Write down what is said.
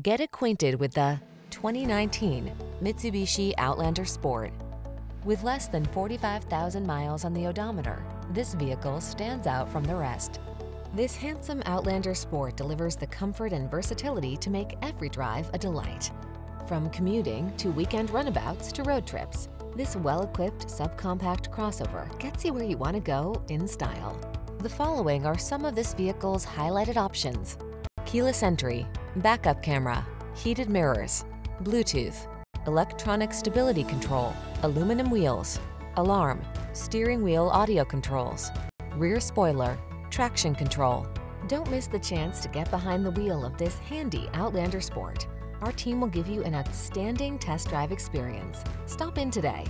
Get acquainted with the 2019 Mitsubishi Outlander Sport. With less than 45,000 miles on the odometer, this vehicle stands out from the rest. This handsome Outlander Sport delivers the comfort and versatility to make every drive a delight. From commuting to weekend runabouts to road trips, this well-equipped subcompact crossover gets you where you want to go in style. The following are some of this vehicle's highlighted options. Keyless entry, backup camera, heated mirrors, Bluetooth, electronic stability control, aluminum wheels, alarm, steering wheel audio controls, rear spoiler, traction control. Don't miss the chance to get behind the wheel of this handy Outlander Sport. Our team will give you an outstanding test drive experience. Stop in today.